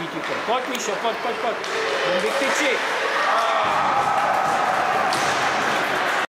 aqui, cara. Pode, Misha, pode, pode, pode. Vamos ver que